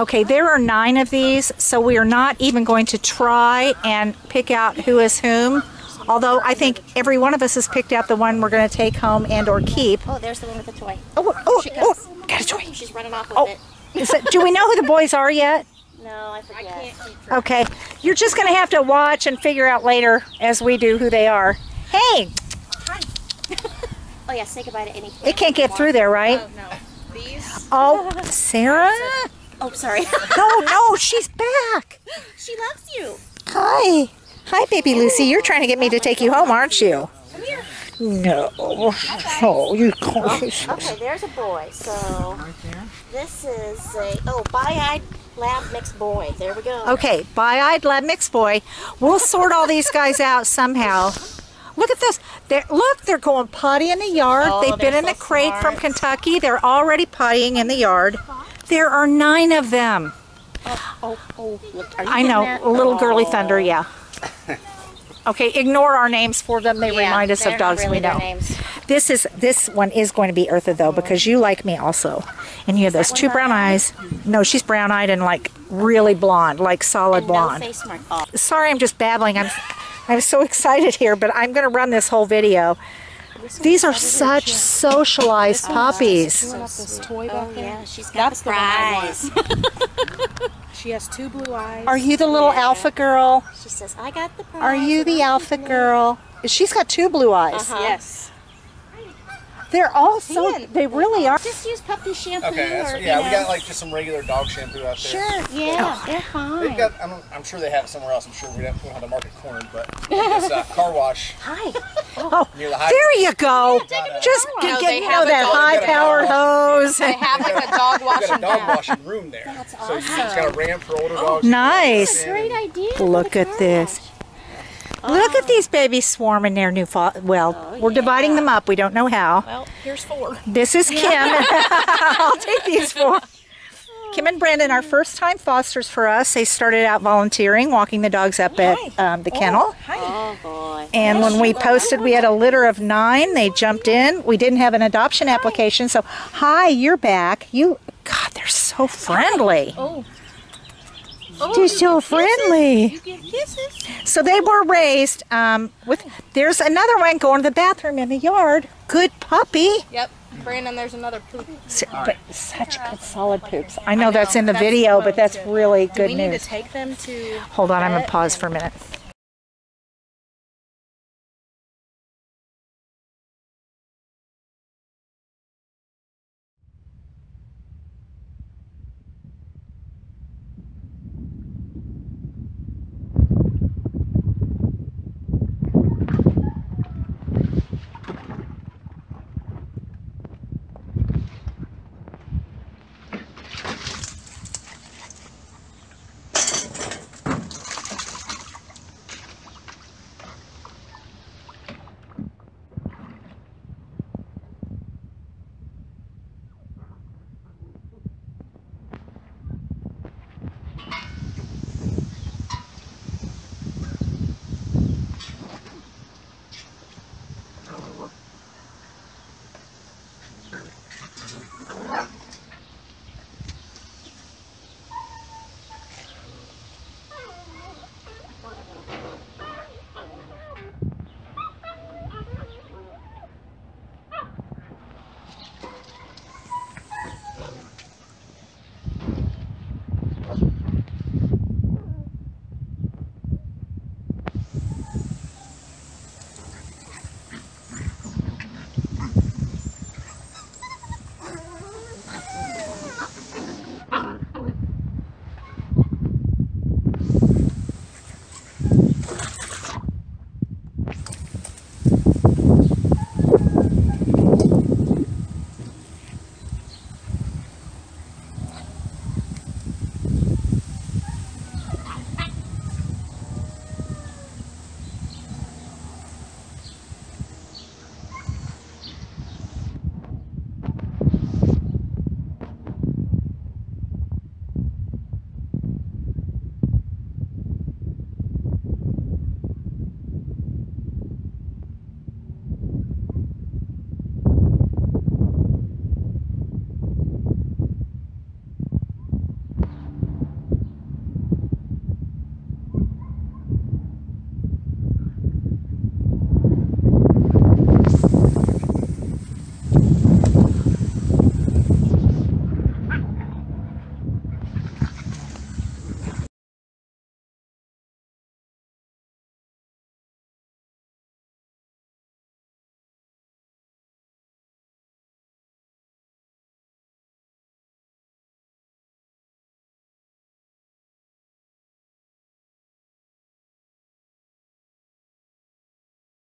Okay, there are nine of these, so we are not even going to try and pick out who is whom. Although I think every one of us has picked out the one we're going to take home and or keep. Oh, there's the one with the toy. Oh, oh, She oh, got a toy. She's running off with Oh. it. Is it, do we know who the boys are yet? No, I forget. I Okay, you're just going to have to watch and figure out later as we do who they are. Hey, Oh yeah, say goodbye to any. it can't get through there, right? Oh, no. These? Oh, Sarah? Oh, sorry. No, no, she's back. she loves you. Hi. Hi, baby Lucy. You're trying to get me to take you home, aren't you? Come here. No. Oh, you gorgeous. Okay, there's a boy. So right there. this is a oh bi-eyed lab mixed boy. There we go. Okay, bi-eyed lab mixed boy. We'll sort all these guys out somehow. Look at this. They're, look, they're going potty in the yard. Oh, They've been in the so crate from. Kentucky. They're already pottying in the yard. There are nine of them. Oh, oh, look. Are you I know, a little girly Oh. thunder, yeah. Okay, ignore our names for them. They Yeah, remind us of dogs really we know. This is this one is going to be Eartha though because you like me also, and you have those two brown eyes. No, she's brown eyed and like really blonde, like solid blonde. Oh, Sorry, I'm just babbling. I'm I'm so excited here, but I'm going to run this whole video. These are such socialized puppies. up this toy oh yeah, she's got That's the the one I prize. She has two blue eyes. Are you the little alpha girl? She says, "I got the prize." Are you the alpha girl? She's got two blue eyes. Uh-huh. Yes. They're all so. They really are. Just use puppy shampoo Okay, that's, or yeah, you we know. got like just some regular dog shampoo out there. Sure. Yeah, they're fine. They've got, I'm, I'm sure they have it somewhere else. I'm sure we don't, we have the market cornered, but this uh, car wash Hi. Oh, near the high. there you go. Got a- Just No, get, you know that high powered hose. They have like a dog We've got a washing dog washing room there. That's So you just got a ramp for older dogs. Nice. Great idea. Look at this. Look at these babies swarming their new fa- well, we're dividing them up. We don't know how. Well, here's four. This is Kim. I'll take these four. Kim and Brandon are first time fosters for us. They started out volunteering, walking the dogs up at um, the kennel. Oh boy. And when we posted we had a litter of nine, they jumped in. We didn't have an adoption application, so hi, you're back. You, God, they're so friendly. Oh. They're so friendly. So they were raised um, with. There's another one going to the bathroom in the yard. Good puppy. Yep. Brandon, there's another poop. S- But such good solid poops. I know that's in the video, but that's really Do good we need to news. take them to Hold on, I'm gonna pause for a minute.